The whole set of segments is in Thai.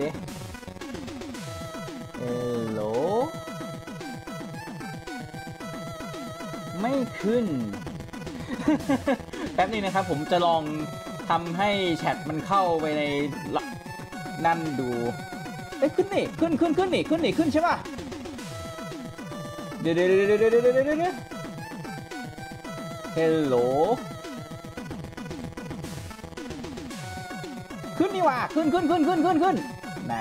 สิเฮลโหลไม่ขึ้น แป๊บนึงนะครับผมจะลองทำให้แชทมันเข้าไปในลนั่นดูเอ้ยขึ้นนี่ขึ้นขึ้นขึ้นนี่ขึ้นนี่ขึ้นใช่ป่ะเดี๋ยวเดี๋ยวเดี๋ยวเดี๋ยวเดี๋ยวเดี๋ยวเดี๋ยวเฮลโหลขึ้นนี่ว่ะขึ้นขึ้นขึ้นขึ้นขึ้นขึ้น ไหน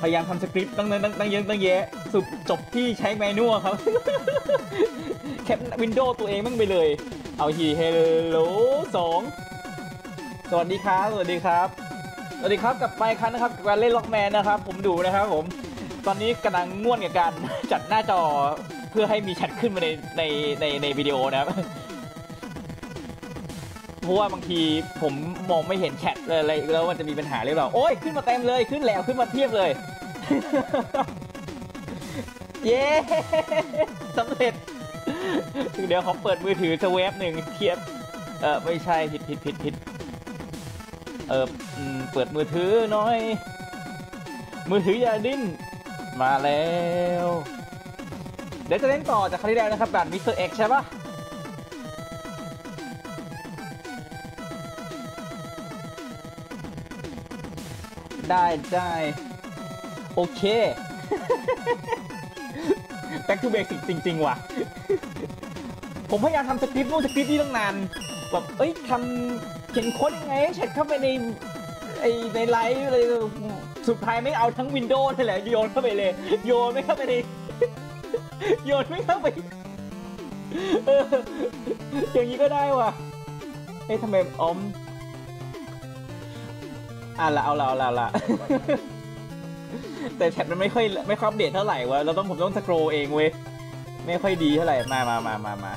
พยายามทำสคริปต์ตั้งตั้งตั้งตั้งเยอะตั้งแยะสรุปจบที่ใช้แมนนวลครับ แคปวินโดว์ตัวเองมั่งไปเลย เอาทีเฮลโหลสองสวัสดีครับ สวัสดีครับ สวัสดีครับกลับไปครับนะครับกับ การเล่นล็อกแมนนะครับ ผมดูนะครับผม ตอนนี้กำลังง่วนกับการจัดหน้าจอเพื่อให้มีแชทขึ้นมาในในในในวิดีโอนะครับ เพราะว่าบางทีผมมองไม่เห็นแชทอะไรแล้วมันจะมีปัญหาหรือเปล่าโอ้ยขึ้นมาเต็มเลยขึ้นแล้วขึ้นมาเทียบเลย เย้สำเร็จเดี๋ยวขอเปิดมือถือสเวฟหนึ่งเทียบ เออไม่ใช่ผิดผิดผิดผิดเออเปิดมือถือหน่อย มือถืออย่าดิ้นมาแล้ว เดี๋ยวจะเล่นต่อจากครั้งที่แล้วนะครับแบบ Mister X ใช่ปะ ได้ได้โอเค back to basic จริง ๆ ว่ะ ผมพยายามทำสคริปต์นู่นสคริปต์นี่ตั้งนาน แบบ เอ้ยทำเขียนโค้ดยังไงให้เสร็จเข้าไปในไอในไลฟ์เลยสุดท้ายไม่เอาทั้งวินโดว์นี่แหละ โยนเข้าไปเลย โยนไม่เข้าไปในโยนไม่เข้าไปเอออย่างนี้ก็ได้ว่ะเอ้ยทำไมออม อะละเอาละเอาละละแต่แท็บมันไม่ค่อยไม่ค่อยอัปเดตเท่าไหร่วะเราต้องผมต้องสครอเองเว้ยไม่ค่อยดีเท่าไหร่มามามามามา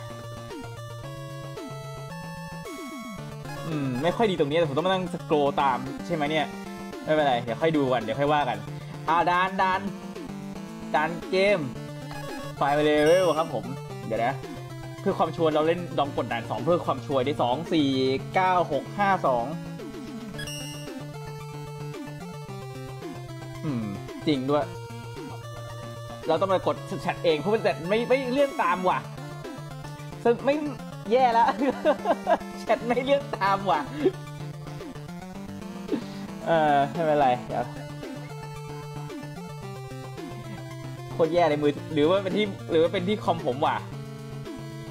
อืมไม่ค่อยดีตรงนี้แต่ผมต้องมานั่งสครอตามใช่ไหมเนี่ยไม่เป็นไรเดี๋ยวค่อยดูกันเดี๋ยวค่อยว่ากันอ่าดานดานดานเกมไฟเลเวลครับผมเดี๋ยวนะเพื่อความชัวร์เราเล่นดองกดดาน2เพื่อความชัวร์ได้2 4 9 6 5 2 จริงด้วย เราต้องมากดแชทเองเพราะมันแต่ไม่ไม่เลื่อนตามว่ะซึ่งไม่แย่แล้วแชทไม่เลื่อนตามว่ะ เออไม่เป็นไรเดี๋ยวโคตรแย่เลยมือหรือว่าเป็นที่หรือว่าเป็นที่คอมผมว่ะ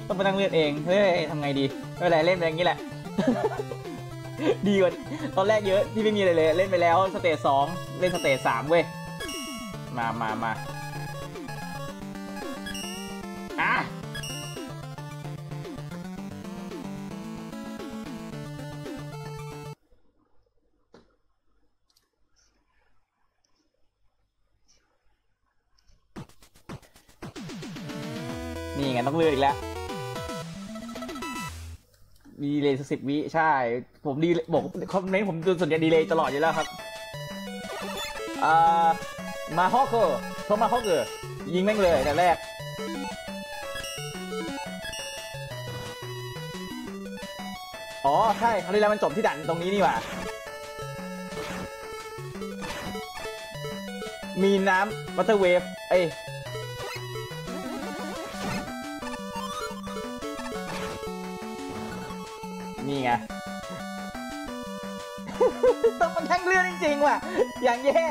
ต้องไปนั่งเลื่อนเองเฮ้ยทำไงดีไม่เป็นไรเล่นไปอย่างนี้แหละ ดีกว่าตอนแรกเยอะที่ไม่มีอะไรเลย เล่นไปแล้ว stage สองเล่น stage สามเว้ย มามามาอะนี่ไงต้องเลือกอีกแล้วดีเลยสิบวิใช่ ผมดีบอกคอมเมนต์ผมดูส่วนใหญ่ดีเลยตลอดอยู่แล้วครับอ่า มาฮอกเกอร์โทมาฮอกเกอร์ยิงแม่งเลยแต่แรก อ๋อ ใช่คราวที่แล้วมันจบที่ด่านตรงนี้นี่หว่า มีน้ำวัตเตอร์เวฟ เอ้ยนี่ไงต้องมันแท่งเลื่อนจริงๆว่ะ อย่างแย่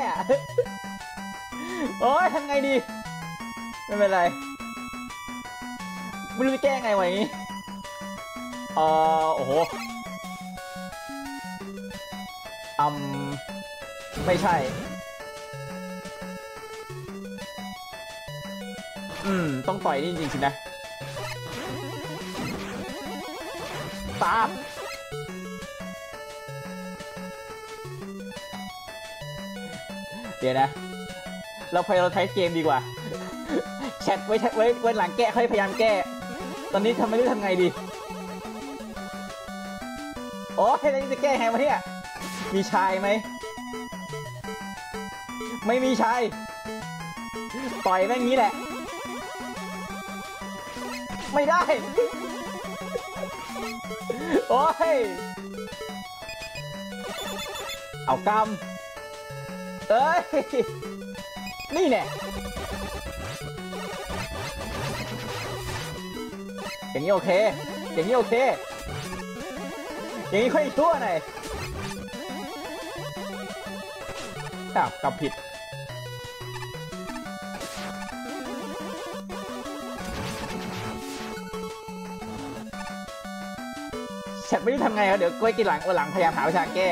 โอ้ยทำไงดี ไม่เป็นไร ไม่รู้จะแก้ไงวะอย่างนี้เออโอ้โหอืมไม่ใช่ อืม ต้องต่อยนี่จริงๆนะตามเดี๋ยวนะ เราพยายามใช้เกมดีกว่า แชทไว้ไว้ไว้หลังแก้ค่อยพยายามแก้ ตอนนี้ทำไม่รู้ทำไงดีโอ้ยแล้วนี่จะแก้ไงวะเนี่ย มีชายไหม ไม่มีชาย ต่อยแม่งนี้แหละ ไม่ได้ โอ้ย เอากำเอ้ย นี่แน่อย่างนี้โอเค อย่างนี้โอเค อย่างนี้ค่อยชั่วหน่อยอ้าวกำผิดแชทไม่รู้ทำไงครับเดี๋ยวกล้วยกินหลังวันหลังพยายามหาวิชาแก้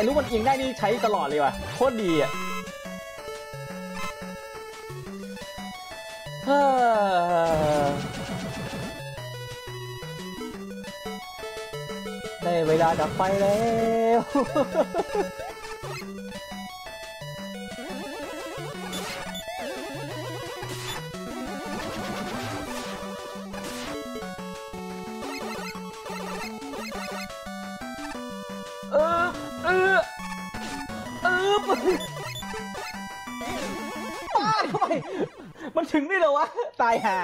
ตั้งแต่ลูกมันเอียงได้นี่ใช้ตลอดเลยว่ะโคตรดีอะได้เวลาดับไฟแล้วายห่า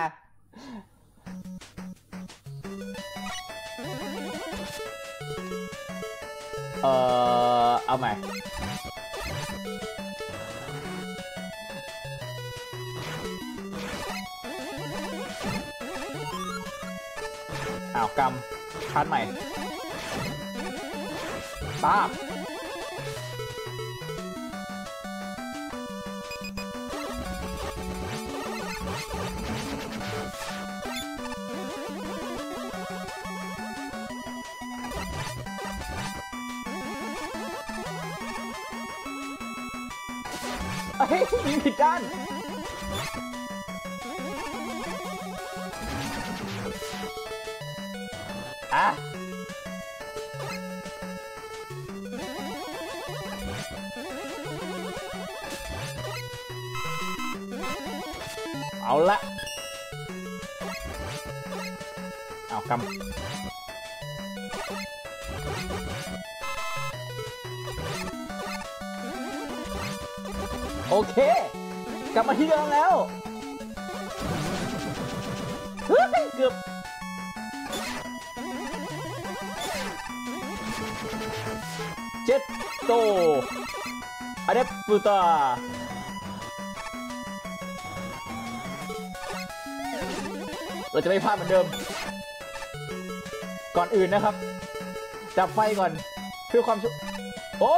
เออเอาใหม่ อ้าวกำชันใหม่ป้าบ เฮ้ยยิงผิดด้านอะเอาละเอากำ อเค กลับมาที่เดิมแล้วเฮ้ยเกือบเจ็ดโตอะเดปปูตาเราจะไม่พลาดเหมือนเดิม ก่อนอื่นนะครับ จับไฟก่อนเพื่อความชุโอ้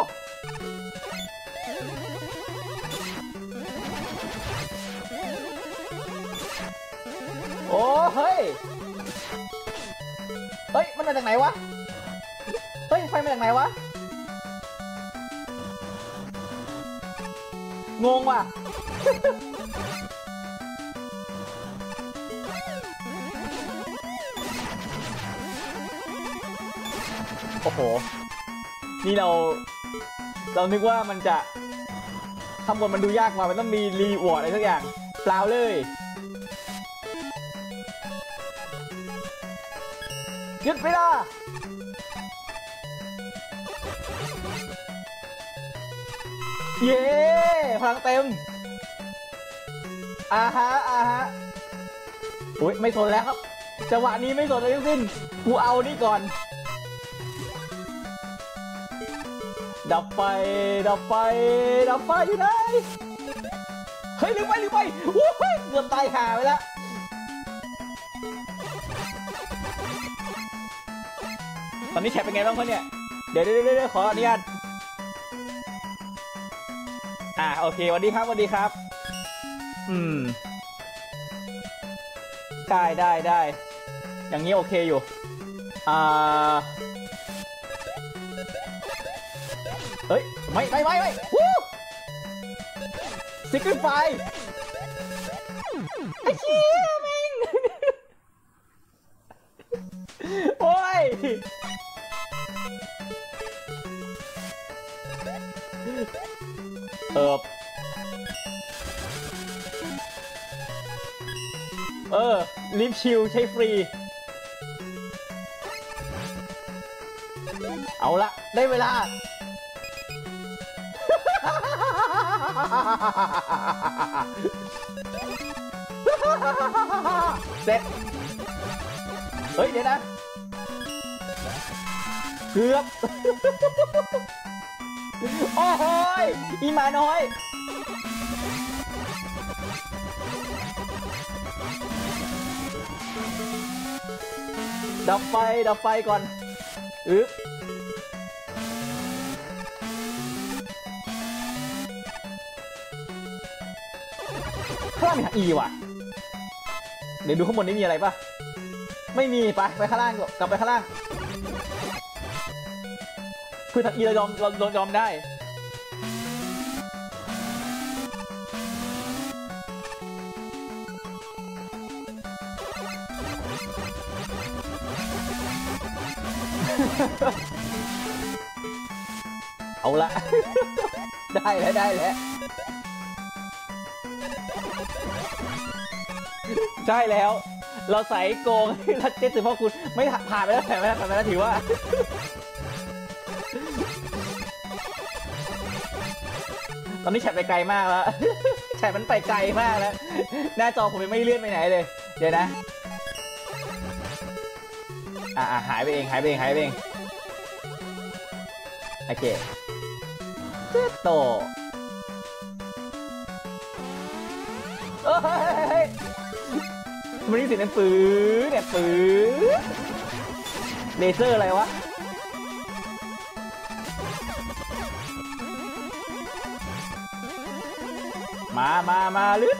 มาจากไหนวะ เฮ้ยไฟมาจากไหนวะ งงว่ะ โอ้โห นี่เรา เรานึกว่ามันจะข้างบนมันดูยากกว่ามันต้องมีรีวอร์ดอะไรสักอย่าง เปล่าเลย ยุดเวลาเย้พลังเต็มอ่าฮะอ่าฮะอุ้ยไม่สนแล้วครับจังหวะนี้ไม่สนอะไรทั้งสิ้นกูเอานี่ก่อน ดับไฟดับไฟดับไฟอยู่ไหนเฮ้ยลืมไปลืมไปวู้ยเกือบตายห่าไปแล้ว อนนี้แชทเป็นไงบ้างเนี่ย เดี๋ยวเดี๋ยวเดี๋ยวขออนุญาต อ่าโอเควัสดีครับวัสดีครับ อืม ได้ได้ได้ อย่างนี้โอเคอยู่ อ่า เฮ้ย ไม่ไม่ไม่ไม่วู้ซิกเกิลไฟไอ้เชี่ย เออเออลิฟชิลใช้ฟรี เอาละได้เวลา เสร็จ เฮ้ย เดี๋ยวนะ เกือบ โอ้โหยอีหมาน้อยดับไฟดับไฟก่อนอึ๊บข้างล่างมีทางอีว่ะ เดี๋ยวดูข้างบนนี้มีอะไรปะไม่มี ไป ไปข้างล่างกลับไปข้างล่าง คือทางอีเรายอมเรายอมได้เอาละ ได้แล้วได้แล้วใช่แล้ว เราใส่โกงรัดเจ็ดสิบพ่อคุณ ไม่ผ่านไปแล้วผ่านไปแล้วผ่านไปแล้วถือว่า อนนี้แฉะไปไกลมากแล้วแฉะมันไปไกลมากแล้ว หน้าจอผมยังไม่เลื่อนไปไหนเลย เดี๋ยวนะ อ่าหายไปเองหายไปเองหายไปเองโอเคเจ็ดโตเอ้ยมันนี่เสียปืนเนี่ยปืนเลเซอร์อะไรวะ มามามาลึก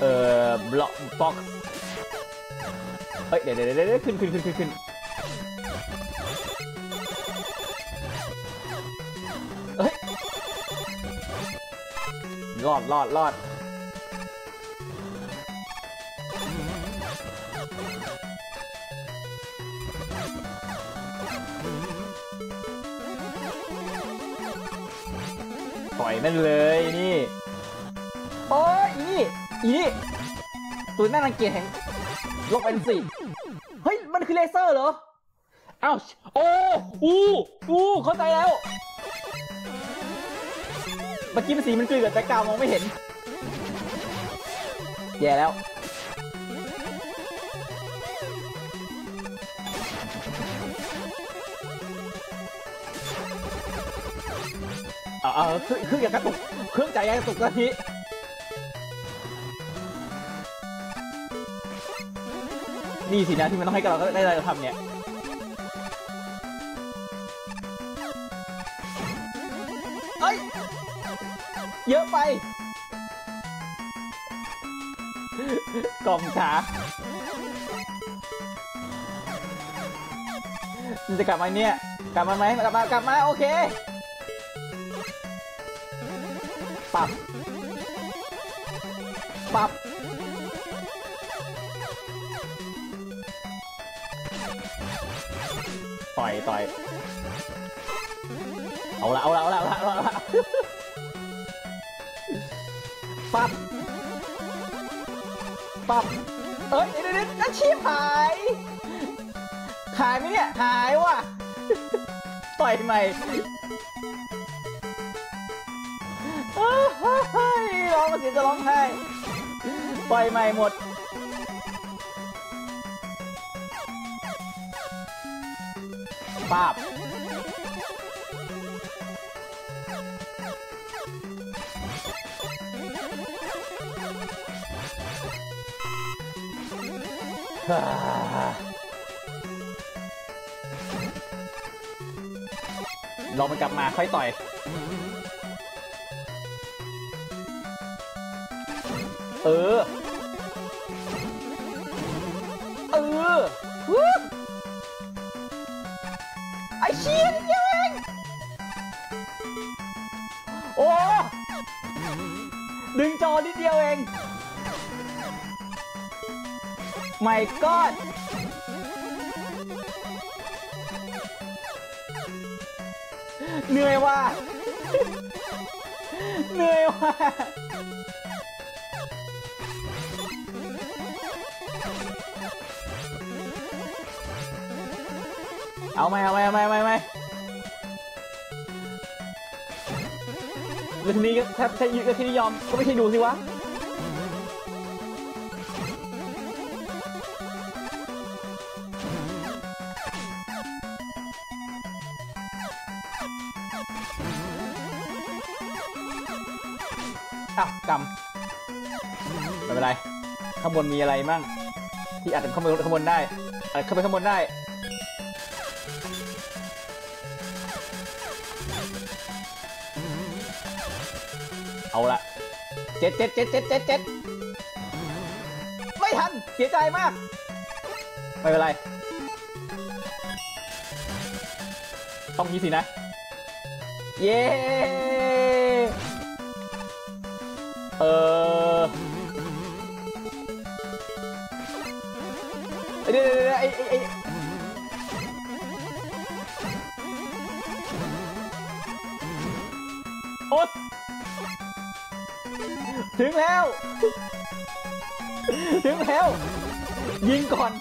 เอ่อบล็อกบ็อกเฮ้ยเดี๋ยวเดี๋ยวเดี๋ยวขึ้นขึ้นขึ้นขึ้นขึ้นเฮ้ยรอดรอดรอด อยนั่นเลยนี่โอ้ยอีนี่อีนี่ตัวน่ารังเกียจแห่งโลกเอ็นสี่เฮ้ย มันคือเลเซอร์เหรออ้าวโอ้อู้อู้เข้าใจแล้วเมื่อกี้มันสีมันกลืนกับแต่กาวมองไม่เห็นแย่แล้ว เออเครื่องเครื่องอย่ากระตุกเครื่องใจยยากระตุกตอนนี้นี่สินะที่มันต้องให้กับเราได้เราทำเนี่ยเอ้ยเยอะไปกล่องขามันจะกลับมาเนี่ย กลับมาไหมกลับมากลับมา โอเค ปับ ปับ ต่อยต่อย เอาละเอาละเอาละเอาละเอาละปั๊บปั๊บเอ้ยเดี๋ยวเดี๋ยวอาชีพหาย หายไหมเนี่ย หายว่ะ ต่อยใหม่ ยร้องมาเสียจะร้องไห้ปล่อยใหม่หมดปาบฮ่ารอมันกลับมาค่อยต่อย เออ เออวู้ไอเชียนยังโอ้ดึงจอนิดเดียวเองไม่กอดเหนื่อยว่ะเหนื่อยว่ะ เอาไหมเอาไหมเอาไหมเอาไหมเรื่องนี้ก็ถ้าถ้ายืดก็ที่นิยอมก็ไม่ใช่ดูสิวะอ้ากำไม่เป็นไรข้างบนมีอะไรมั่งที่อาจจะเข้าไปข้างบนได้อาจเข้าไปข้างบนได้ เอาละเจ็ดเจ็ดเจ็ดเจ็ดเจ็ดเจ็ดไม่ทันเสียใจมาก ไม่เป็นไร ต้องนี้สินะ เย้เออเดี๋ยวเดี๋ยวเดี๋ยวไอ้ไอ้ ถึงแล้ว ถึงแล้ว ยิงก่อน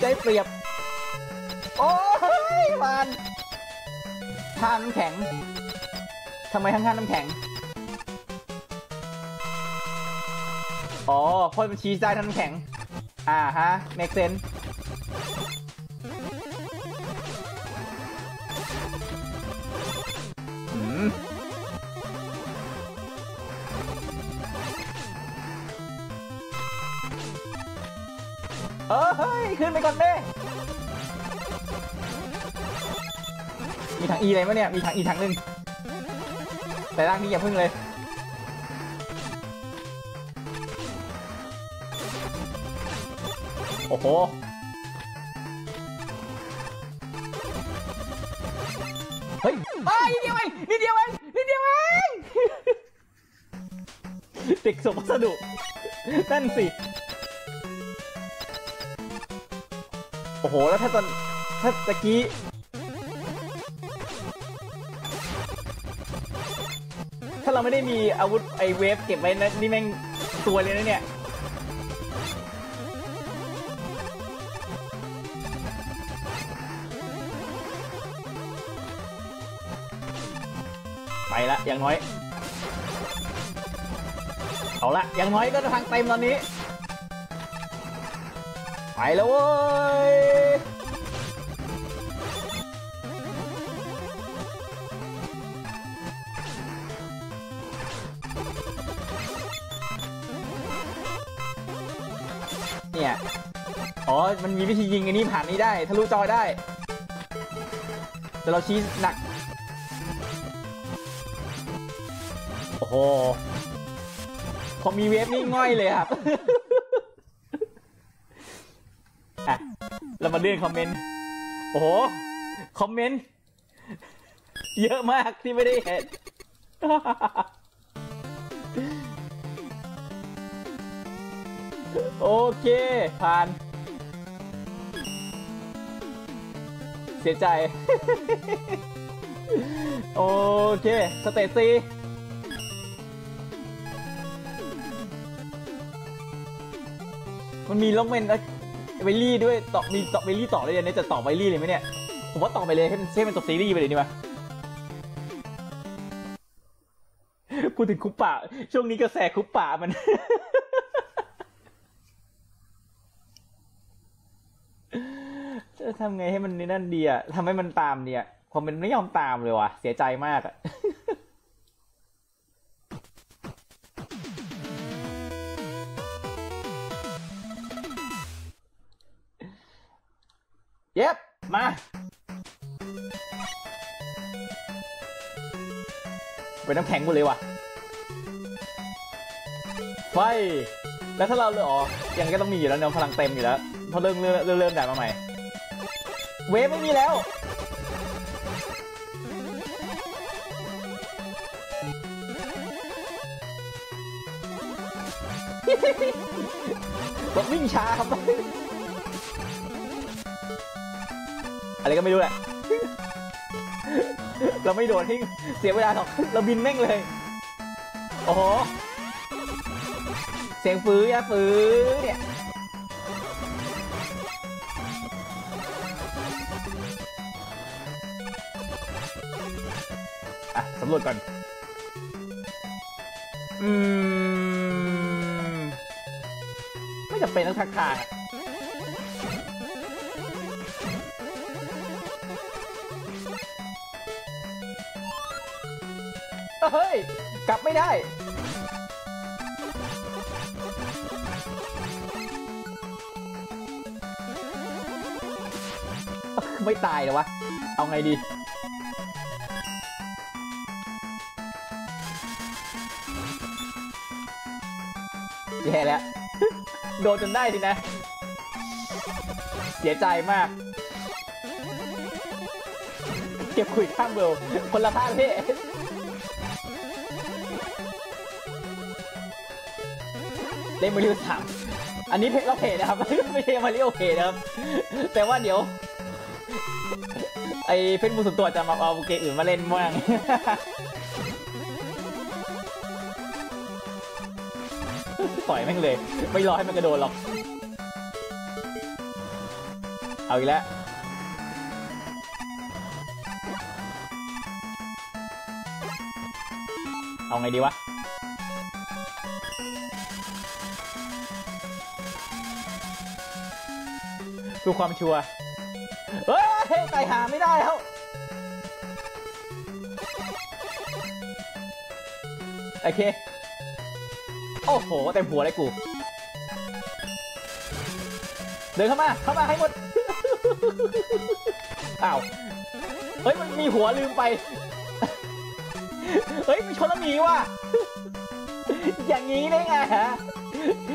ใจเปรียบ โอ้ยมานท่าน้ำแข็งทำไมทั้งท่าน้ำแข็ง อ๋อพราะมันชี้ได้ท่าน้ำแข็ง อ่าฮะ make sense อื ขึ้นไปก่อนเด้มีถังอีอะไรมั้ยเนี่ย มีถังอีถังหนึ่งแต่ร่างนี้อย่าพึ่งเลยโอ้โห เฮ้ยไปนิดเดียวเองนิดเดียวเองนิดเดียวเองเด็กส่งพัสดุนั่นสิ อ้โห แล้วถ้าตอนถ้าตะกี้ถ้าเราไม่ได้มีอาวุธไอเวฟเก็บไว้นะนี่แม่งตัวเลยนะเนี่ยไปละอย่างน้อย เอาละอย่างน้อยก็ทางเต็มตอนนี้ ไปแล้วเว้ย เนี่ย อ๋อ มันมีวิธียิงอันนี้ผ่านนี้ได้ ทะลุจอได้ แต่เราชี้หนัก โอ้โห พอมีเวฟนี่ง่อยเลยครับ เรามาเลื่อนคอมเมนต์ โอ้โห คอมเมนต์ เยอะมากที่ไม่ได้เห็นโอเค ผ่าน เสียใจ โอเค stage สี่มันมี Rockman Wily ด้วยต่อมีต่อ Wily ต่อเลยเนี่ยจะต่อ Wily เลยไหมเนี่ยผมว่าต่อไปเลยให้มันให้มันจบซีรีส์ไปเลยดีกว่าพูดถึงคุปปะช่วงนี้กระแสคุปปะมัน จะทำไงให้มันนั่นดีอะทำให้มันตามเนี่ยคอมเมนไม่ยอมตามเลยว่ะเสียใจมากอะ เย็บ มา เป็นน้ำแข็งหมดเลยว่ะ ไฟ แล้วถ้าเราเลยอ๋อ ยังก็ต้องมีอยู่แล้วเนาะพลังเต็มอยู่แล้วพราะเริ่มเริ่มเริ่มเริ่มด่ามาใหม่ เวฟไม่มีแล้ว รถวิ่งช้าครับ อะไรก็ไม่รู้แหละ เราไม่โดดทิ้งเสียเวลาหรอก เราบินแม่งเลย โอ้โห เสียงฟื้อยาฟื้เนี่ยอะสำรวจก่อน อืม ไม่จำเป็นต้องทักทาย เฮ้ย กลับไม่ได้ ไม่ตายเหรอวะ เอาไงดีแย่แล้ว โดนจนได้ทีนะ เสียใจมาก เก็บคุยข้ามเบลคนละภาคพี่ เล่นมาริโอสามอันนี้เพจเราเพจนะครับ ไม่ใช่มาริโอเพจนะครับ แต่ว่าเดี๋ยว ไอเฟซบุ๊กส่วนตัวจะมาเอาเกมอื่นมาเล่นมั่งปล่อยแม่งเลย ไม่รอให้มันกระโดดหรอก เอาอีกแล้วเอาไงดีวะ ดูความชัวร์เฮ้ยไต่หาไม่ได้แล้ว โอเค โอ้โหเต็มหัวเลยกู เดินเข้ามา เข้ามาให้หมด อ้าว เฮ้ย มันมีหัวลืมไป เฮ้ยมีชนละหมีว่ะ อย่างนี้ได้ไงฮะ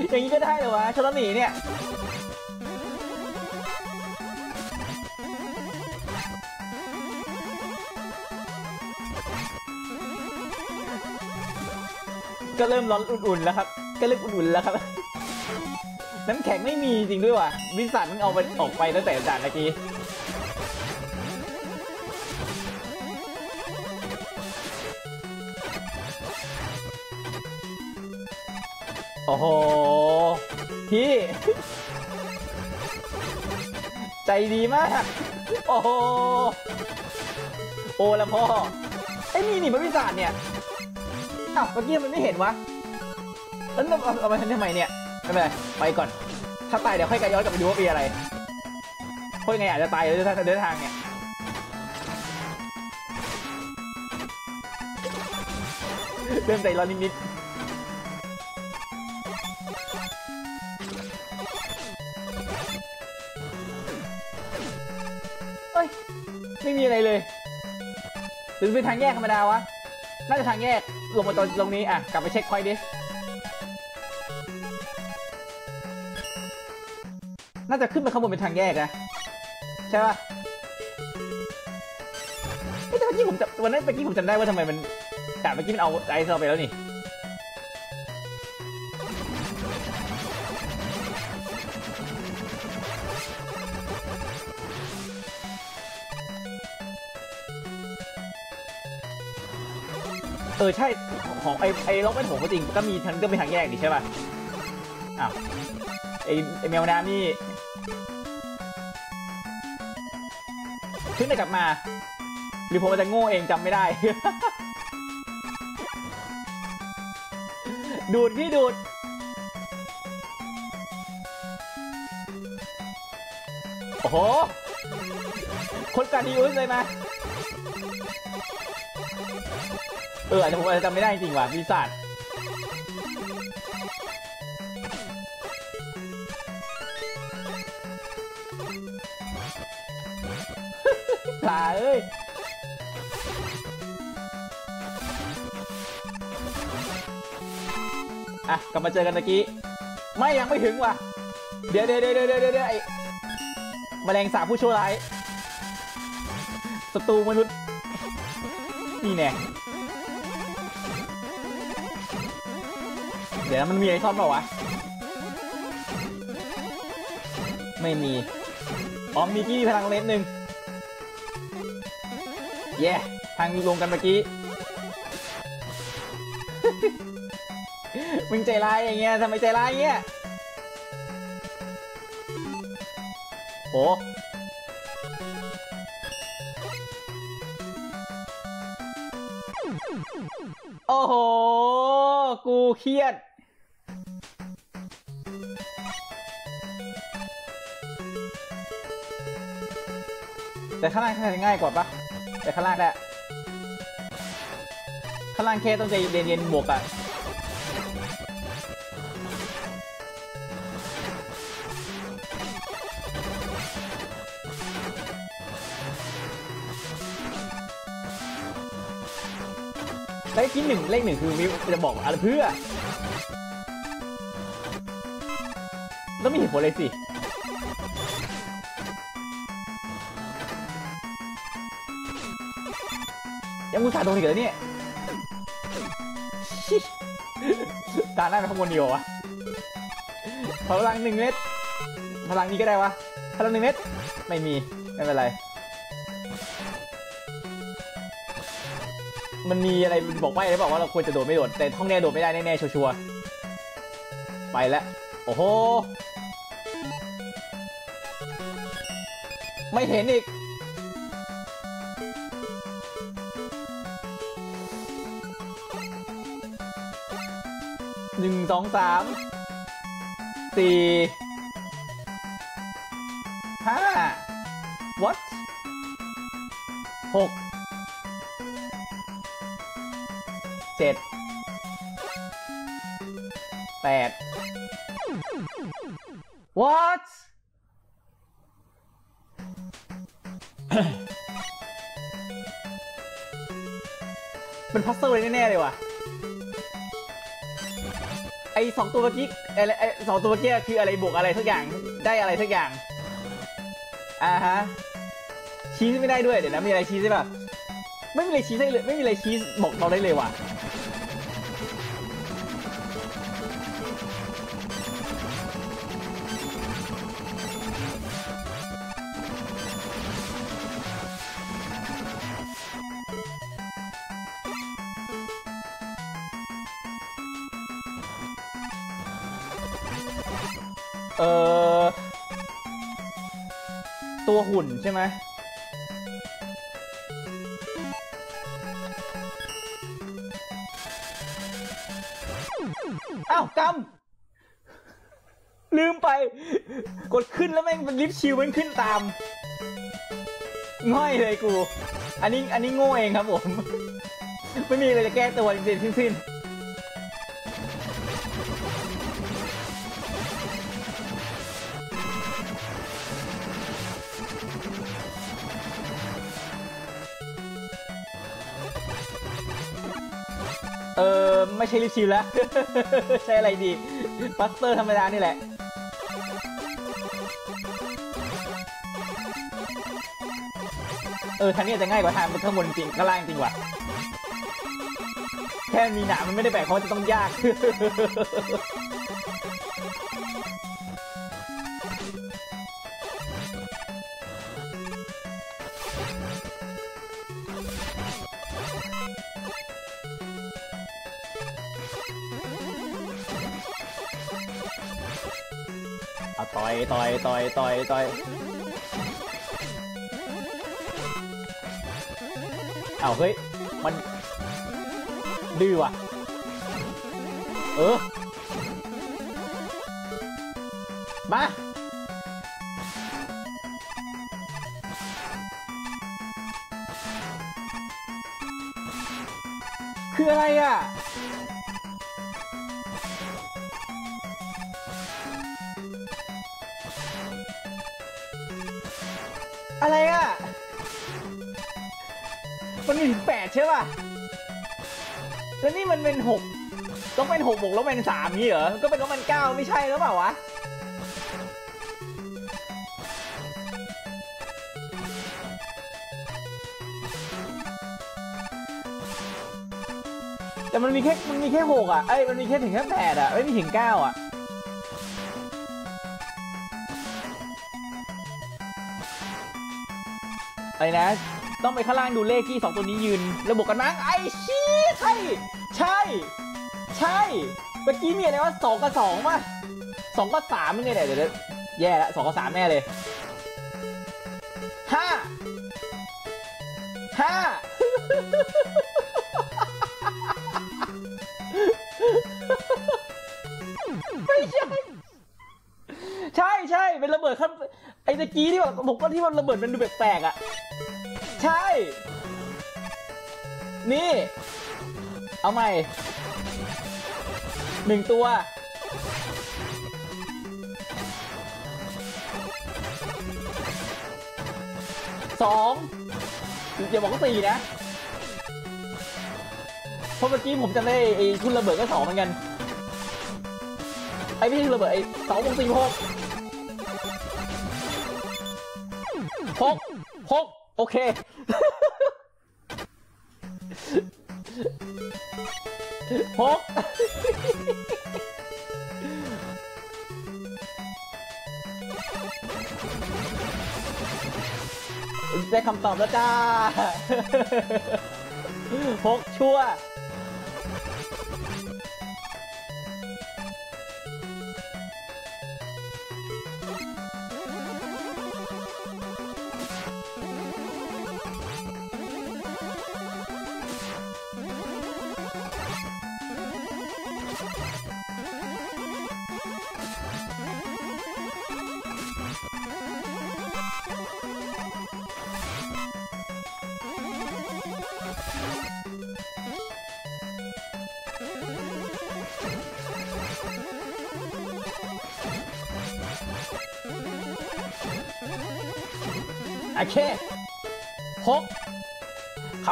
อย่างนี้ก็ได้เหรอวะ ชนละหมีเนี่ย ก็เริ่มร้อนอุ่นๆแล้วครับ ก็เริ่มอุ่นๆแล้วครับ น้ำแข็งไม่มีจริงด้วยว่ะวิสันมันเอาไปออกไปตั้งแต่ด่านเมื่อกี้โอ้โห พี่ ใจดีมาก โอ้โห โอ้แล้วพ่อ ไอ้นี่นี่มันวิสานเนี่ย อ้าวเมื่อกี้มันไม่เห็นวะแล้วเอาเอาเอามาทำไมเนี่ยไม่เป็นไรไปก่อน ถ้าตายเดี๋ยวค่อยกย้อนกลับไปดูว่ามีอะไรเพราะยังไงอาจจะตายเลยถ้าเดินทางเนี่ยเริ่มใจร้อนนิดๆเอ้ยไม่มีอะไรเลย หรือเป็นทางแยกธรรมดาวะ น่าจะทางแยกลงมาตรงตรงนี้อะกลับไปเช็คพอยดิน่าจะขึ้นไปข้างบนเป็นทางแยกนะใช่ป่ะเฮ้ยแต่เมื่อกี้ผมจำวันนั้นเมื่อกี้ผมจำได้ว่าทำไมมันแต่เมื่อกี้มันเอาไอซ์เราไปแล้วนี่ เออใช่ของไอไอล็อกเป็นผมก็จริงก็มีทันก็เป็นทางแยกนี่ใช่ป่ะอ้าวไอไอแมวน้ำนี่ขึ้นได้กลับมา หรือผมอาจจะโง่เองจำไม่ได้ ดูดพี่ดูดโอ้โห คนการดีอุสเลยมา เอออาจะผมอาจจะจำไม่ได้จริงว่ะวิสัทปลาเอ้ยอะกลับมาเจอกันตะกี้ ไม่ยังไม่ถึงว่ะ เดี๋ยวเดี๋ยวเดี๋ยวเดี๋ยวเดี๋ยวไอ้แมลงสาบผู้ชั่วร้ายศัตรูมนุษย์นี่แน่ ดี๋ยวมันมีไอซ่อนเปล่าวะ ไม่มี อ๋อมีกี้มีพลังเล็ดหนึ่งเย้ทางลงกันเมื่อกี้ มึงใจร้ายอย่างเงี้ยทำไมใจร้ายเงี้ยโอ้โอ้โห กูเครียด แต่ข้างล่างข้างล่างง่ายกว่าปะแต่ข้างล่างแหละข้างล่างแค่ต้องใจเย็นๆบวกอะเลขที่หนึ่งเลขหนึ่งคือมิวจะบอกอะไรเพื่อต้องมีเหตุผลเลยสิ ยังมุสาห์โดนอีกเหรอเนี่ยตาหน้าไปข้างบนดีกว่าวะพลังหนึ่งเม็ดพลังนี้ก็ได้วะพลังหนึ่งเม็ดไม่มี ไม่เป็นไร มันมีอะไรบอกไม่ได้บอกว่าเราควรจะโดดไม่โดด แต่ห้องแน่โดดไม่ได้แน่ๆชัวร์ไปแล้วโอ้โห ไม่เห็นอีก สองสามสี่ห้า what หกเจ็ดแปด what เป็นพัซเซิลเลยแน่ๆเลยว่ะ สองตัวเมื่อกี้อะไรไอสองตัวเมื่อกี้คืออะไรบวกอะไรสักอย่างได้อะไรสักอย่างอ่าฮะชี้ไม่ได้ด้วยเดี๋ยวนะมีอะไรชี้ใช่ป่ะไม่มีอะไรชี้ได้เลยไม่มีอะไรชี้บอกเราได้เลยว่ะ เออตัวหุ่นใช่ไหมอ้าวกำลืมไป กดขึ้นแล้วแม่งเป็นลิฟชิลมันขึ้นตาม ง่อยเลยกู อันนี้อันนี้โง่เองครับผม ไม่มีอะไรจะแก้ตัวจริงๆสิ้นๆ ใช่ลิฟชิลแล้ว ใช่อะไรดีบัสเตอร์ธรรมดานี่แหละเออทางนี้จะง่ายกว่าทางข้างบนจริงข้างล่างจริงว่ะแค่มีหนามมันไม่ได้แปลความว่าจะต้องยาก ต่อยต่อยต่อยต่อยต่อยเอาเฮ้ย มันดื้อว่ะ เออ มา คืออะไรอะ อะไรอะ มันมีถึงแปดใช่ป่ะ แล้วนี่มันเป็นหกต้องเป็นหกบวกแล้วเป็นสามงี้เหรอ ก็เป็นแล้วมันเก้าไม่ใช่แล้วเปล่าวะแต่มันมีแค่ มันมีแค่หกอะ เอ้ย มันมีแค่ถึงแค่แปดอะ ไม่มีถึงเก้าอะ อะไรนะ ต้องไปข้างล่างดูเลขที่ 2 ตัวนี้ยืน ระบบกันมั้งไอ้ชี้ใช่ ใช่ ใช่ เมื่อกี้มีอะไรว่า2กับ2ป่ะ2กับ3ไม่ไงเนี่ยเดี๋ยวแย่ละ2กับ3แน่เลย5 5 ไม่ใช่ใช่ใช่เป็นระเบิดขั้นไอ้ตะกี้ที่แบบผมก็ที่มันระเบิดมันดูแปลกๆอะ ใช่ นี่ เอาใหม่หนึ่งตัว สองอย่าบอกว่าสี่นะ เพราะเมื่อกี้ผมจำได้ไอ้ทุนระเบิดก็สองเหมือนกัน ไอ้ไม่ใช่ทุนระเบิดไอ้สองวงสี่หกหกหก โอเค หก ได้คำตอบแล้วจ้า หกชัว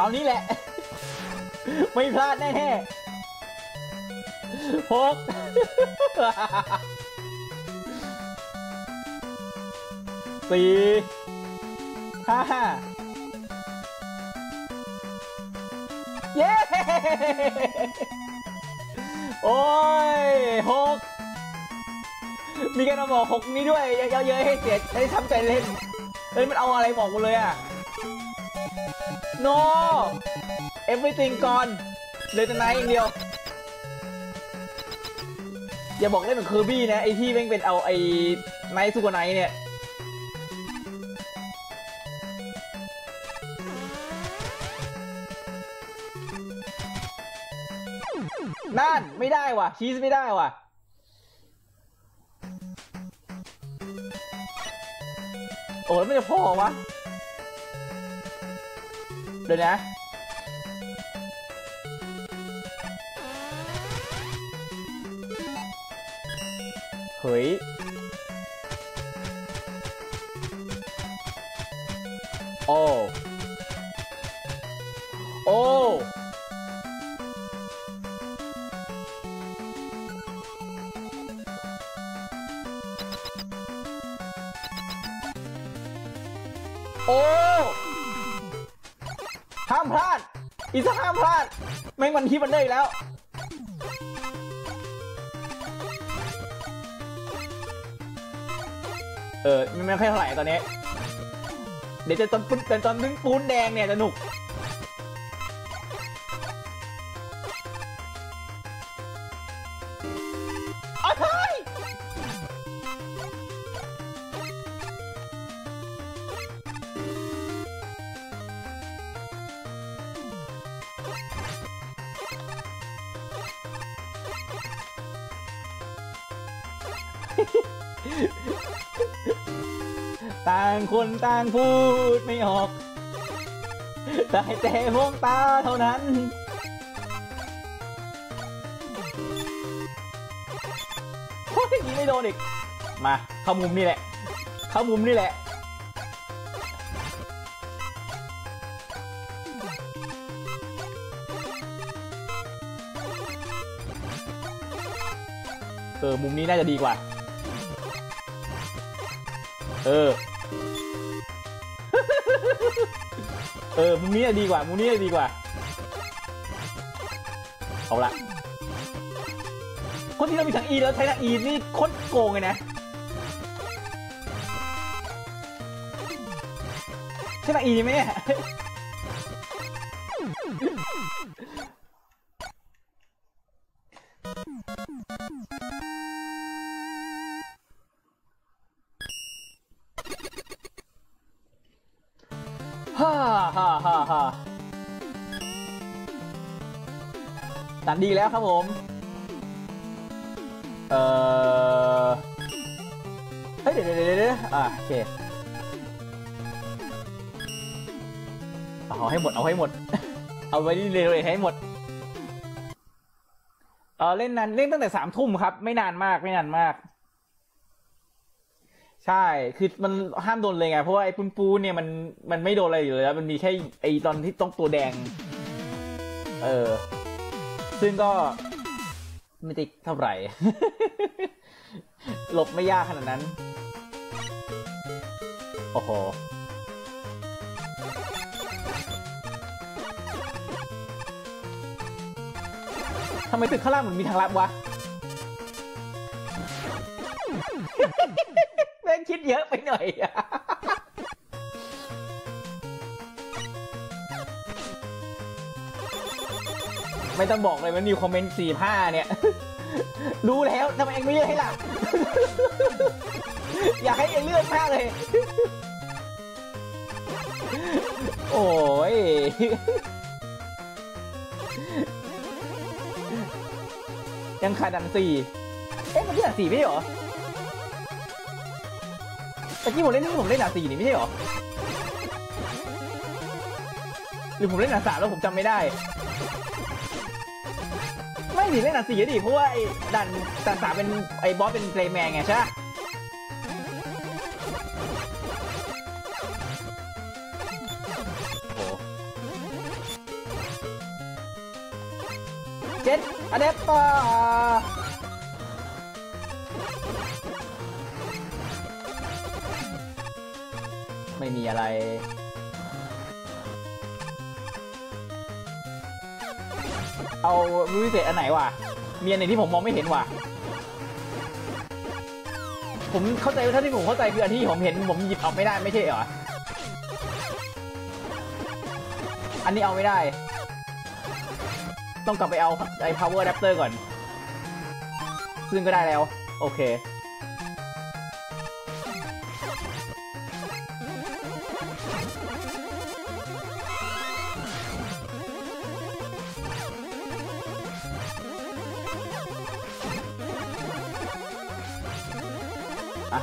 คราวนี้แหละ ไม่พลาดแน่ๆหกสี่ห้าเย้ โอ้ยหกมีการมาบอกหกนี้ด้วย เยอะๆให้เสียให้ทำใจเล่นเฮ้ยมันเอาอะไรบอกกูเลยอะ no everything gone เลยแต่ Knight อย่างเดียว อย่าบอกเล่นเหมือน Kirby นะ ไอที่แม่งเป็นเอาไอ Knight Super Knight เนี่ย นั่น ไม่ได้ว่ะ cheat ไม่ได้ว่ะโอ้ยไม่จะพอวะ เดี๋ย คิดมันได้อีกแล้วเออมันไม่ค่อยเท่าไหร่ตอนนี้ เดี๋ยวจะตอนปุ้นเป็นตอนนึงปูนแดงเนี่ยสนุก ต่างพูดไม่ออก ได้แต่มองตาเท่านั้น โอ้ยยิงไม่โดนอีก มาเข้ามุมนี่แหละ เข้ามุมนี่แหละ เออ มุมนี้น่าจะดีกว่า เออ เออมุมนี้น่ดีกว่ามุมนี้น่ดีกว่า เอาละคนที่เรามีทั้ง E แล้วใช้ทั้ง E นี่โคตรโกงเลยนะใช่ทั้ง E ไหมเนี่ย แล้วครับผม เอ่อเฮ้ยเดี๋ยวเดี๋ยวเดี๋ยวเดี๋ยวอ่าโอเคเอาให้หมด เอาให้หมด เอาไว้นี่เลยให้หมด เออเล่นนานเล่นตั้งแต่สามทุ่มครับ ไม่นานมากไม่นานมาก ใช่ คือมันห้ามโดนเลยไง เพราะว่าไอ้ปูนปูเนี่ยมันมันไม่โดนอะไรอยู่แล้ว มันมีแค่ไอ้ตอนที่ต้องตัวแดง เออ ซึ่งก็ไม่ติดเท่าไหร่ หลบไม่ยากขนาดนั้น โอ้โห ทำไมตึกข้างล่างมือนมีทางลับวะแม่งคิดเยอะไปหน่อยอะ ไม่ต้องบอกเลยมันมีคอมเมนต์สี่ห้าเนี่ย รู้แล้วทำไมเองไม่เลือกให้ล่ะ อยากให้เองเลือกมากเลย โอ้ยยังขาดดันสี่เอ๊ะเมื่อกี้ด่านสี่ไม่ใช่หรอตะกี้ผมเล่นนี่ผมเล่นด่านสี่นี่ไม่ใช่หรอ หรือผมเล่นด่านสามแล้วผมจำไม่ได้ ไม่ดิเล่นด่านสี่ดิเพราะว่าไอ้ด่านด่านสามเป็นไอ้บอสเป็น Plant Man ไงใช่ปะโอ้ Jet Adapterไม่มีอะไร เอาวิเศษอันไหนวะมีอันไหนที่ผมมองไม่เห็นวะผมเข้าใจว่าท่าที่ผมเข้าใจคืออันที่ผมเห็นผมหยิบเอาไม่ได้ไม่ใช่เหรอ อันนี้เอาไม่ได้ ต้องกลับไปเอาไอ้ power adapter ก่อน ซึ่งก็ได้แล้ว โอเค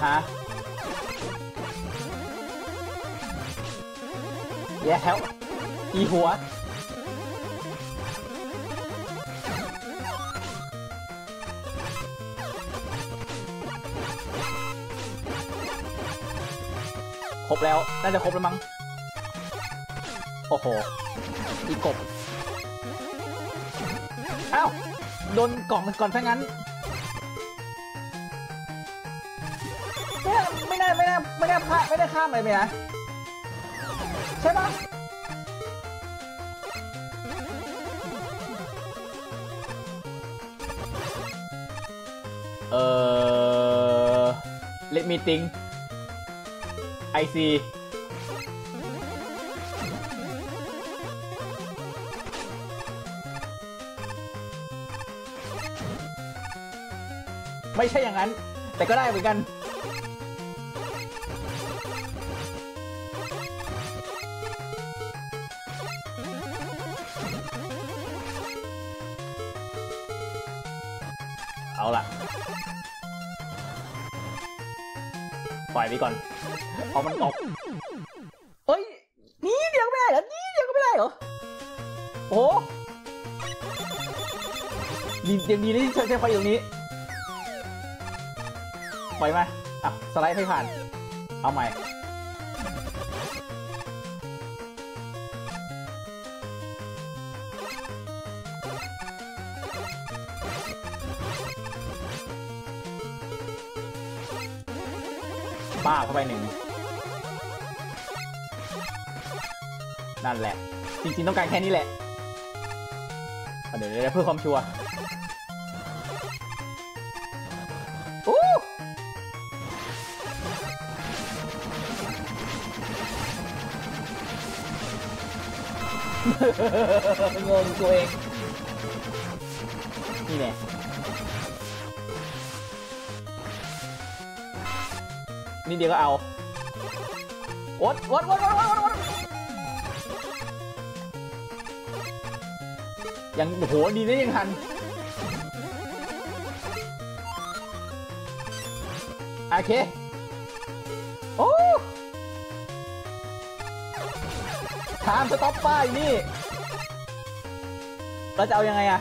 ฮะแย่แล้วอีหัว ครบแล้ว น่าจะครบแล้วมั้ง โอ้โห อีกบ อ้าโดนกล่องก่อนซะงั้น ไม่ไม่น่าไม่ไม่น่าพลาดไม่ได้ข้ามอะไรไปนะใช่ปะเออ let me think I see ไม่ใช่อย่างนั้น แต่ก็ได้เหมือนกัน ปล่อยมาอะสไลด์ให้ผ่าน เอาใหม่ป้าเข้าไปหนึ่ง นั่นแหละ จริงๆ ต้องการแค่นี้แหละ เดี๋ยวเดี๋ยวเพื่อความชัวร์ งงตัวเอง นี่แน่นี่เดียวก็เอาวดวดวดวดวดวดวดยังโอ้โหดีนะยังทันโอเค ถามสต็อปป้ายนี่เราจะเอายังไงอะ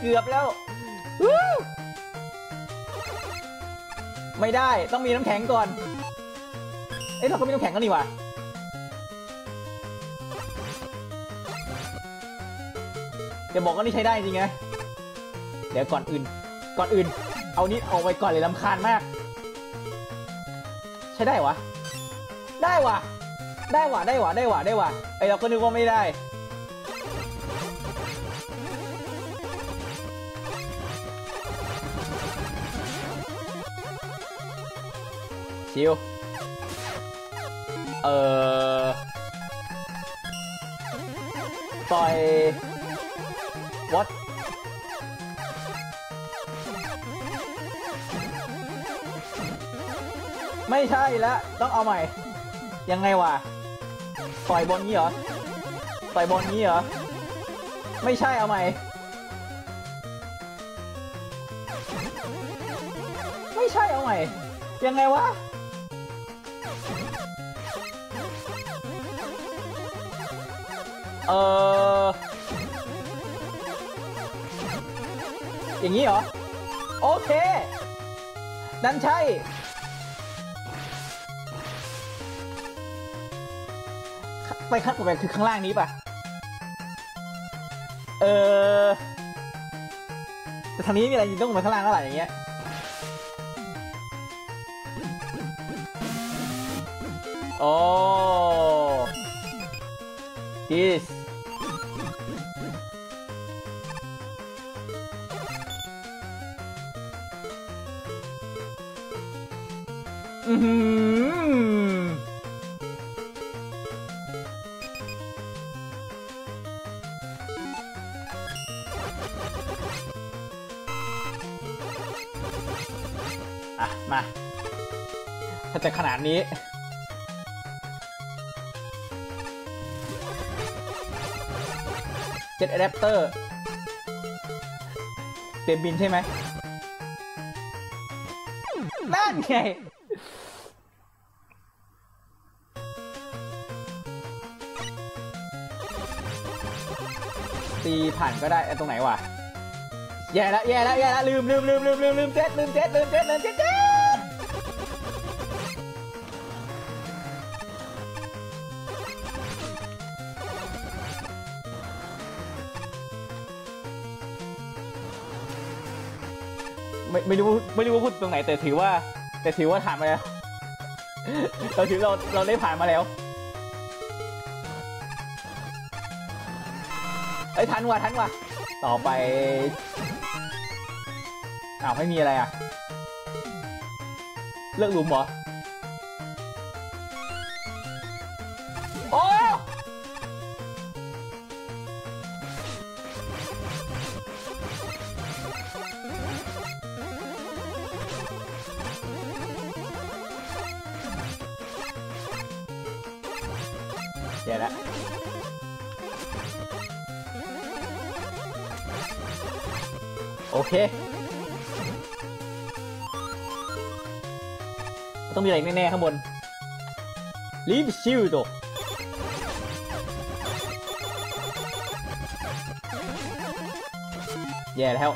เกือบแล้ว ไม่ได้ต้องมีน้ำแข็งก่อน เอ้ยเราก็มีน้ำแข็งกันนี่ว่าเดี๋ยวบอกว่านี่ใช้ได้จริงไง เดี๋ยวก่อนอื่น ก่อนอื่น เอานี้เอาไว้ก่อนเลยลำคาญมาก ใช้ได้วะ ได้วะได้วะได้วะได้วะได้วะไอเราก็นึกว่าไม่ได้ ชิว เอ่อ ปล่อย ไม่ใช่แล้วต้องเอาใหม่ ยังไงวะต่อยบอลนี้เหรอต่อยบอลนี้เหรอ ไม่ใช่เอาใหม่ไม่ใช่เอาใหม่ ยังไงวะเอออย่างนี้เหรอ โอเค นั่นใช่ ไปข้างไปคือข้างล่างนี้ป่ะเออแต่ทางนี้มีอะไรจริงต้องลงไปข้างล่างเท่าไหร่อย่างเงี้ยโอ้ this อือ จะขนาดนี้ เจ็ตอะแดปเตอร์ เปลี่ยนบินใช่ไหม นั่นไงตีผ่านก็ได้ไอ้ตรงไหนวะ แย่แล้วแย่แล้วแย่แล้วลืมลืมลืมลืมลืมลืมเจ็ดลืมเจ็ดลืมเจ็ดลืมเจ็ด ไม่รู้ไม่รู้ว่าพูดตรงไหนแต่ถือว่า แต่ถือว่าผ่านมาแล้ว เราถือเราเราได้ผ่านมาแล้วไอ้ทันว่ะทันว่ะต่อไปอ้าวไม่มีอะไรอะ เลิกหลุมเหรอ เคต้องมีอะไรแน่ ๆ ข้างบนลิฟชิลโดแย่แล้ว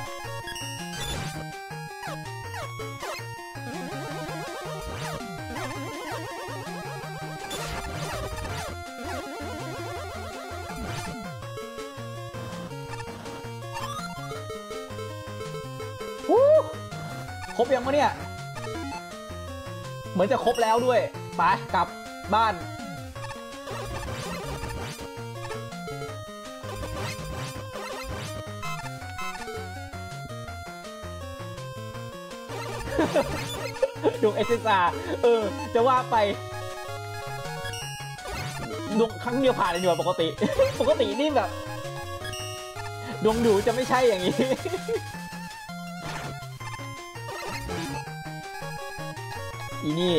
บยังวะเนี่ย เหมือนจะครบแล้วด้วยไปกลับบ้าน ดวงเอสซาเออ จะว่าไปดวงครั้งเดียวผ่านเลยดีกว่าปกติ ปกตินี่แบบ ดวงดูจะไม่ใช่อย่างนี้ อีนี่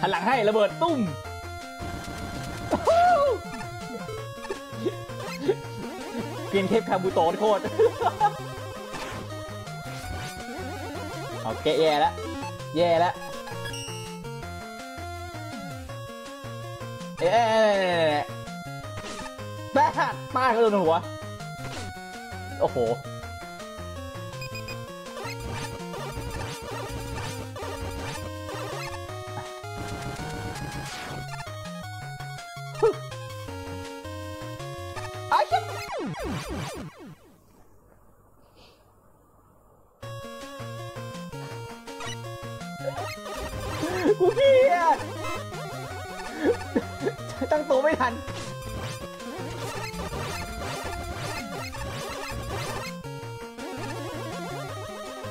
หันหลังให้ระเบิดตุ้มเปลี่ยนเทพคาบูโตนโคตรเอาแกแย่แล้วแย่แล้วเอ๊ะแบดป้าเขาโดนหัว โอ้โห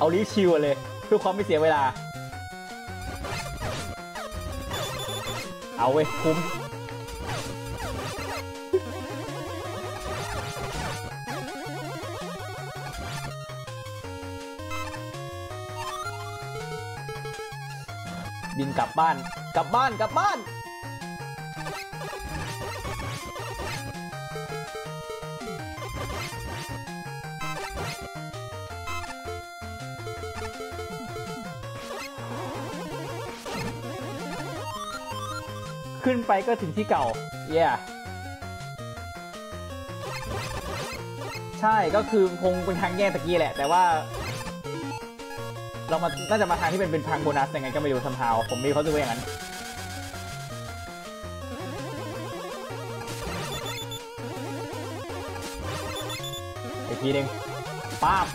เอาลีชิวเลยเพื่อความไม่เสียเวลา เอาเว้ยคุ้มบินกลับบ้าน กลับบ้าน กลับบ้าน ขึ้นไปก็ถึงที่เก่า เย่ใช่ก็คือคงเป็นทางแยกตะกี้แหละ แต่ว่า เรามาน่าจะมาทางที่เป็นเป็นทางโบนัสยังไงก็ไม่รู้ทำฮาวผมมีเขาจะว่าอย่างนั้นอีกทีหนึ่งป้าบ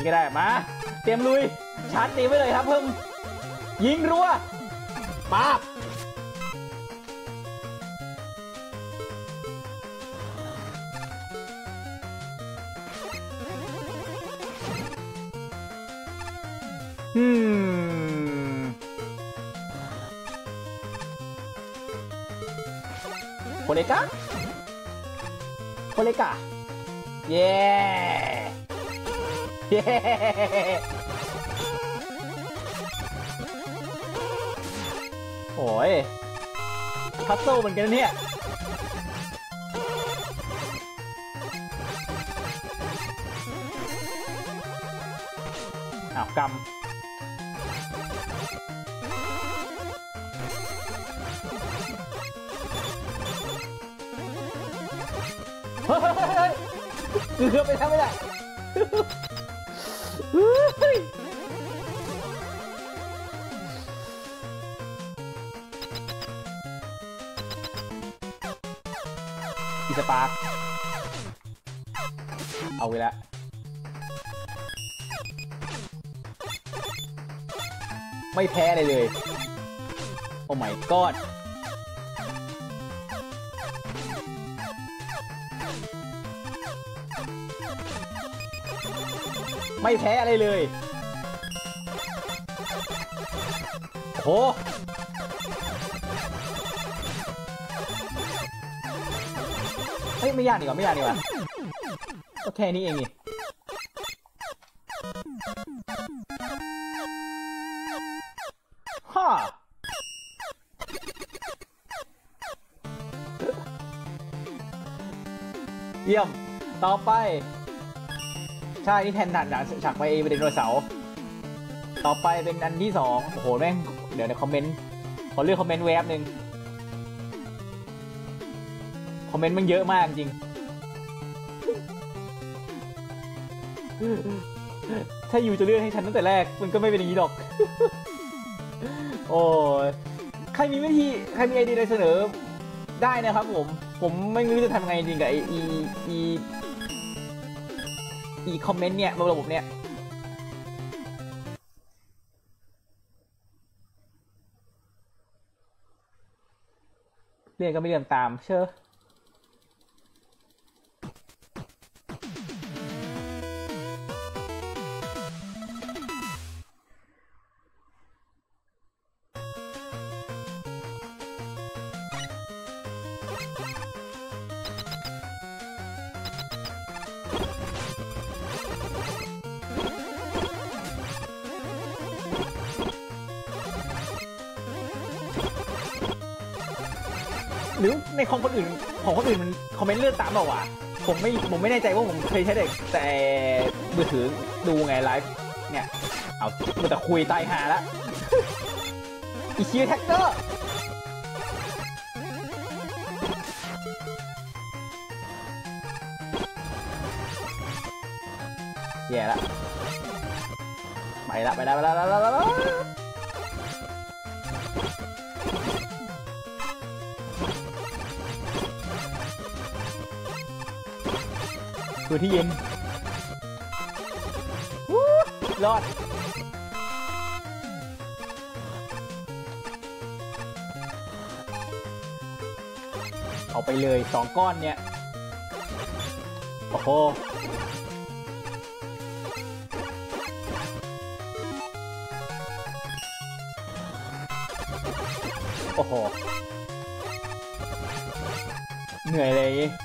นี้ก็ได้มา เตรียมลุยชาร์จตีไว้เลยครับเพิ่มยิงรัวป้าบอืมโคเลกาโคเลกา เย้โอ้ยพัซโซเหมือนกันเนี่ยอ้าวกำเฮ้ยเฮ้ยเฮ้ยเกือบไปทำไม่ได้ ปาร์คเอาไว้แล้วไม่แพ้เลยเลย โอ้ my god ไม่แพ้อะไรเลย โอ้ ยไม่ยากดีกว่าไม่ยากดีกว่าก็แค่นี้เองนี่ฮ่าเยี่ยม ต่อไป ใช่นี่แทนด่านด่านฉากไปเอเวเดนโนเสาร์ต่อไปเป็นอันที่สองโอ้โหแม่ง เดี๋ยวในคอมเมนต์ขอเลือกคอมเมนต์แวบหนึ่ง คอมเมนต์มันเยอะมากจริง ถ้าอยู่จะเลือกให้ฉันตั้งแต่แรก มันก็ไม่เป็นอย่างนี้หรอก โอ้ยใครมีวิธี ใครมีไอเดียอะไรเสนอได้นะครับผม ผมไม่รู้จะทำไงจริงกับไออีอีอีคอมเมนต์เนี่ยระบบเนี่ยเรียนก็ไม่เรียนตามเชื่อ เมอนตามเปล่าวะผมไม่ผมไม่แน่ใจว่าผมเคยใช้แต่แต่มือถือดูไงไลฟ์เนี่ยเอามันแต่คุยตายหาละอีคิวแท็กเกอร์แย่ละไปละไปละไปละไปละ ปละคือที่เย็นวู้รอดเอาไปเลยสองก้อนเนี่ย โอ้โห โอ้โห เหนื่อยเลย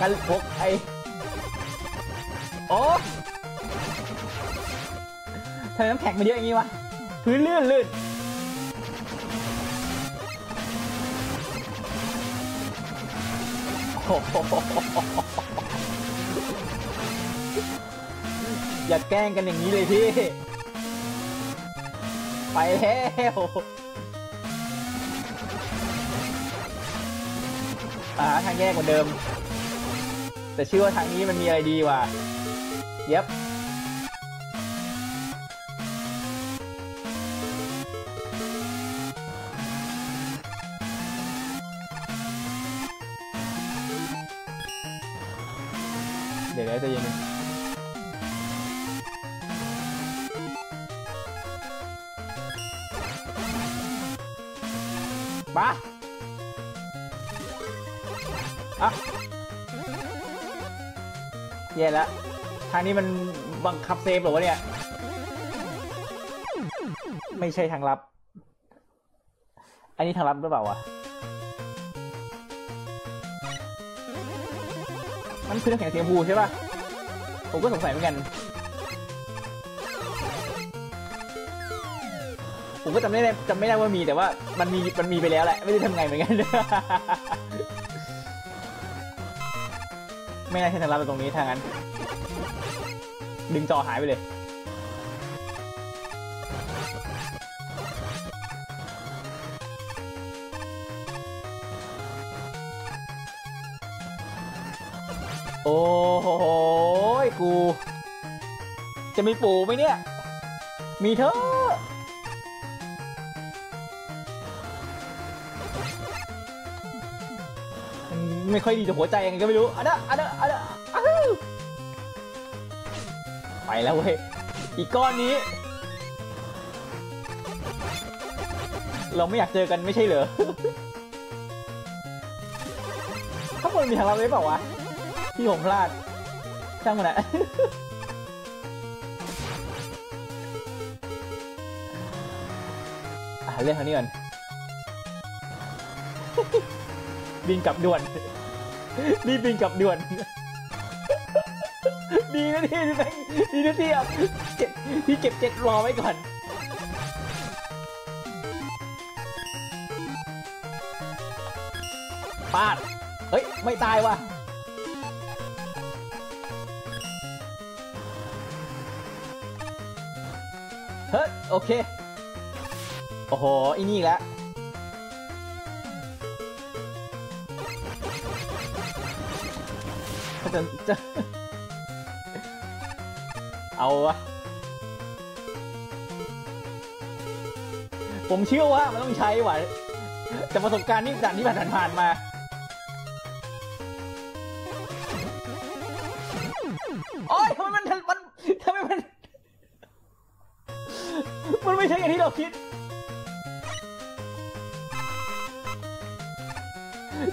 กันพกไอโอ้ทำไมน้ำแข็งมันเยอะอย่างนี้วะ พื้นลื่นลื่นโอ้โหอย่าแกล้งกันอย่างนี้เลยพี่ ไปแล้วอ่าทางแยกเหมือนเดิม แต่ชื่อว่าทางนี้มันมีอะไรดีว่ะเย็บเดี๋ยวเดี๋ยวใจะเย็นงมาอะ แย่แล้วทางนี้มันบังคับเซฟหรอวะเนี่ย ไม่ใช่ทางลับ อันนี้ทางลับหรือเปล่าวะ มันคือน้ำแข็งสีชมพูใช่ป่ะ ผมก็สงสัยเหมือนกัน ผมก็จำไม่ได้จำไม่ได้ว่ามีแต่ว่ามันมีมันมีไปแล้วแหละ ไม่ได้ทำไงเหมือนกัน ไม่น่าใช่ทางลับตรงนี้ทางนั้น ดึงจอหายไปเลย โอ้โหกู จะมีปู่ไหมเนี่ย มีเธอะ ไม่ค่อยดีต่อหัวใจยังไงก็ไม่รู้อันนั้นอันนั้นอันนั้นอ้าวไปแล้วเว้ย อีกก้อนนี้ เราไม่อยากเจอกันไม่ใช่เหรอข้างบนมีทางลับเลยเปล่าวะ ที่ผมพลาด ช่างมันอะอะเล่นทางนี้ก่อนบินกลับด่วน นี่บินกลับด่วน ดีนะที่แม่งดีนะที่เอาเจ็ดที่เก็บเจ็ดรอไว้ก่อนปาด เฮ้ย ไม่ตายว่ะเฮ้ย โอเค โอ้โหอีนี่แล้ว จะจะเอาวะผมเชื่อว่ามันต้องใช้ว่ะจากประสบการณ์ที่ด่านที่ผ่านผ่านมา โอ๊ยทำไมมันมันทำไมมัน มันไม่ใช่อย่างที่เราคิด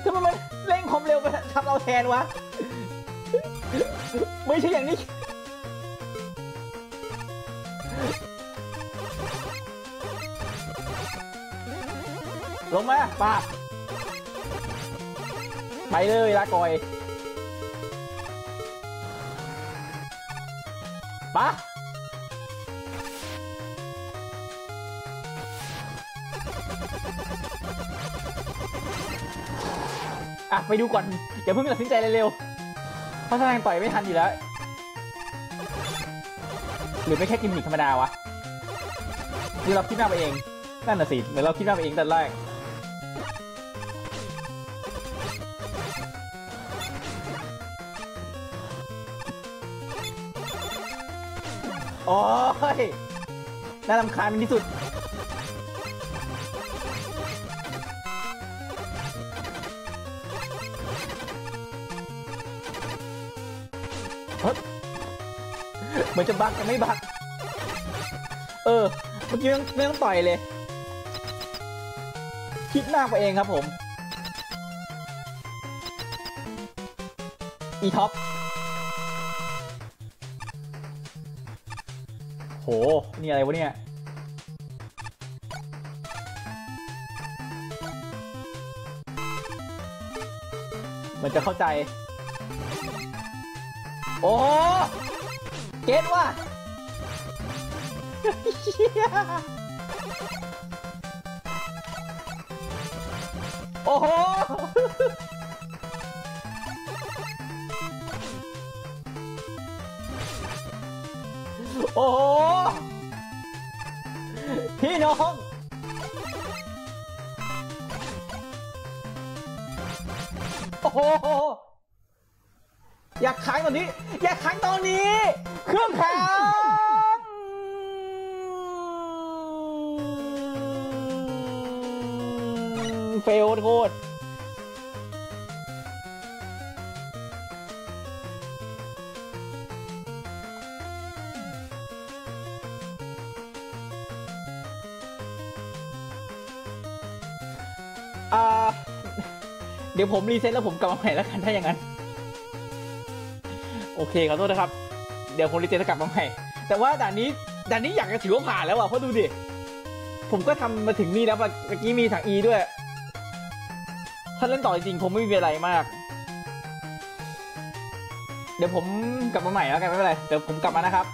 ทำไมมันเร่งความเร็วไปทำเราแทนวะ ไม่ใช่อย่างนี้ ลงมาป้าบไปเลยลากอยป้าอะ ไปดูก่อน อย่าเพิ่งตัดสินใจเลยเร็ว เพราะถ้าทางต่อยไม่ทันอยู่แล้ว หรือไม่แค่กิมมิคธรรมดาวะหรือเราคิดมากไปเอง นั่นน่ะสิหรือเราคิดมากไปเองแต่แรกโอ้ยน่ารำคาญเป็นที่สุด เฮ้ยเหมือนจะบักแต่ไม่บักเออ เมื่อกี้ไม่ต้องไม่ต้องต่อยเลย คิดมากไปเองครับผม อีท็อป โห นี่อะไรวะเนี่ยมันจะเข้าใจ โอ้เก็ตว่ะโอ้โห ยวผมรีเซ็ตแล้วผมกลับมาใหม่แล้วกันถ้าอย่างนั้น โอเคขอโทษนะครับ เดี๋ยวผมรีเจนจะกลับมาใหม่ แต่ว่าด่านนี้ด่านนี้อยากจะถือว่าผ่านแล้วอะเพราะดูดิ ผมก็ทำมาถึงนี่แล้วเมื่อกี้มีถังอีด้วย ถ้าเล่นต่อจริงๆผมไม่มีอะไรมาก เดี๋ยวผมกลับมาใหม่แล้วกันไม่เป็นไร เดี๋ยวผมกลับมานะครับ